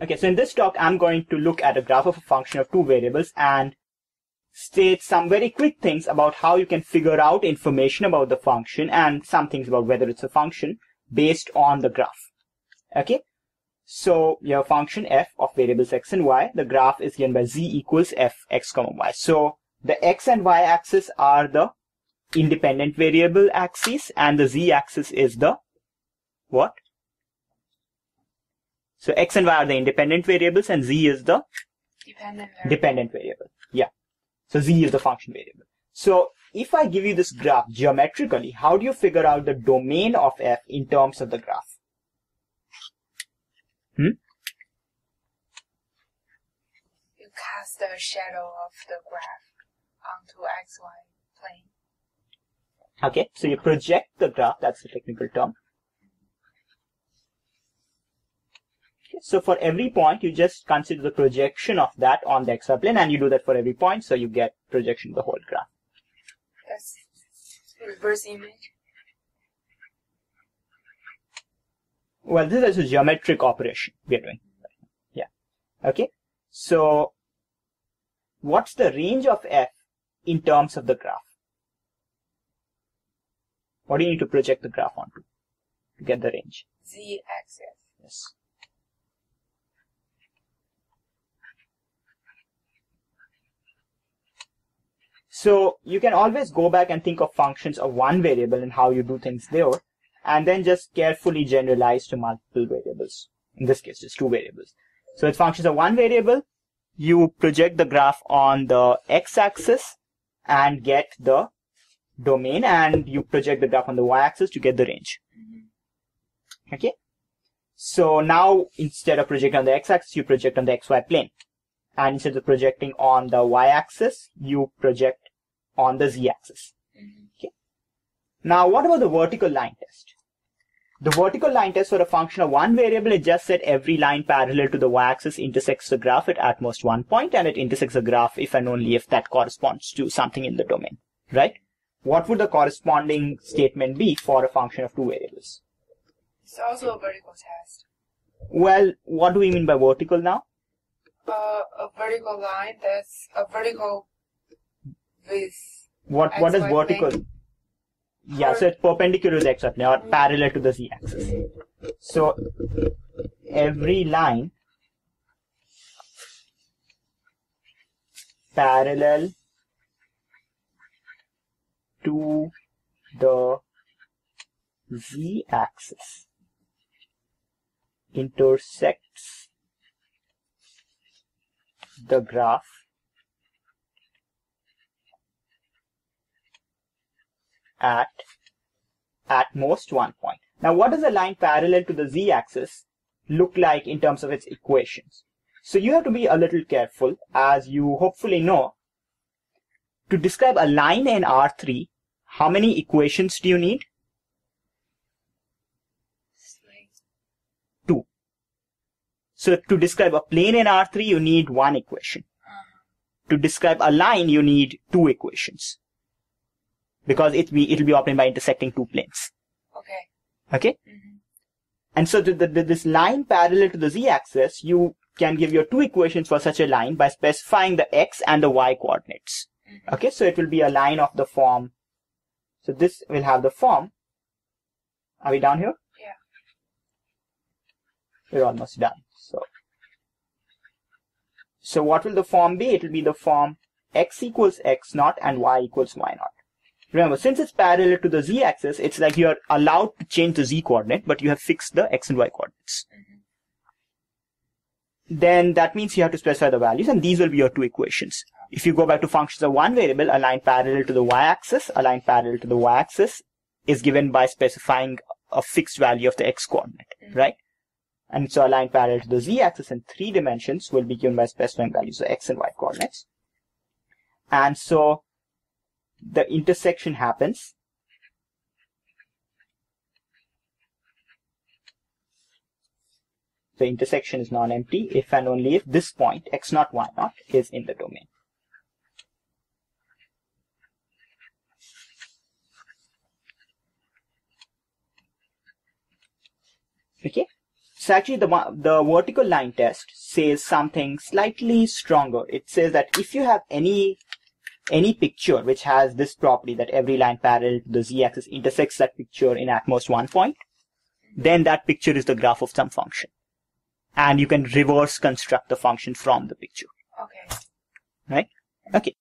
Okay, so in this talk, I'm going to look at a graph of a function of two variables and state some very quick things about how you can figure out information about the function and some things about whether it's a function based on the graph. Okay, so your function f of variables x and y, the graph is given by z equals f x comma y. So the x and y axis are the independent variable axis and the z axis is the what? So x and y are the independent variables and z is the Dependent variable. dependent variable. Yeah. So z is the function variable. So if I give you this graph geometrically, how do you figure out the domain of f in terms of the graph? Hmm? you cast the shadow of the graph onto xy plane. Okay, so you project the graph, that's the technical term. So for every point, you just consider the projection of that on the xy plane and you do that for every point, so you get projection of the whole graph. That's reverse image. Well, this is a geometric operation we are doing. Yeah. Okay. So, what's the range of f in terms of the graph? What do you need to project the graph onto to get the range? Z axis. Yes. So you can always go back and think of functions of one variable and how you do things there, and then just carefully generalize to multiple variables. In this case, just two variables. So it's functions of one variable. You project the graph on the x-axis and get the domain, and you project the graph on the y-axis to get the range. Mm-hmm. Okay. So now instead of projecting on the x-axis, you project on the xy plane. And instead of projecting on the y-axis, you project on the z-axis. Okay. Now what about the vertical line test? The vertical line test for a function of one variable is just that every line parallel to the y-axis intersects the graph at at most one point and it intersects the graph if and only if that corresponds to something in the domain, right? What would the corresponding statement be for a function of two variables? It's also a vertical test. Well, what do we mean by vertical now? Uh, a vertical line that's a vertical with What what is vertical? Yeah, so it's perpendicular to the plane or parallel to the z-axis. So every line parallel to the z-axis intersects the graph at at most one point. Now, what does a line parallel to the z-axis look like in terms of its equations? So you have to be a little careful, as you hopefully know. To describe a line in R3, how many equations do you need? Two. So to describe a plane in R3, you need one equation. Uh-huh. To describe a line, you need two equations. Because it be, it'll be obtained by intersecting two planes. okay. Okay? hmm And so the, the, this line parallel to the z-axis, you can give your two equations for such a line by specifying the x and the y coordinates. Mhm. Okay, so it will be a line of the form. So this will have the form. Are we down here? Yeah. We're almost done. So, so what will the form be? It will be the form x equals x naught and y equals y naught. Remember, since it's parallel to the z-axis, it's like you're allowed to change the z coordinate, but you have fixed the x and y coordinates. Mhm. Then that means you have to specify the values, and these will be your two equations. If you go back to functions of one variable, a line parallel to the y-axis, a line parallel to the y-axis is given by specifying a fixed value of the x coordinate, Mhm. right? And so a line parallel to the z-axis in three dimensions will be given by specifying values of x and y coordinates. And so the intersection happens the intersection is non-empty if and only if this point x naught y naught is in the domain. Okay, So actually the, the vertical line test says something slightly stronger. It says that if you have any, any picture which has this property that every line parallel to the z-axis intersects that picture in at most one point, then that picture is the graph of some function. And you can reverse construct the function from the picture. Okay. Right? Okay.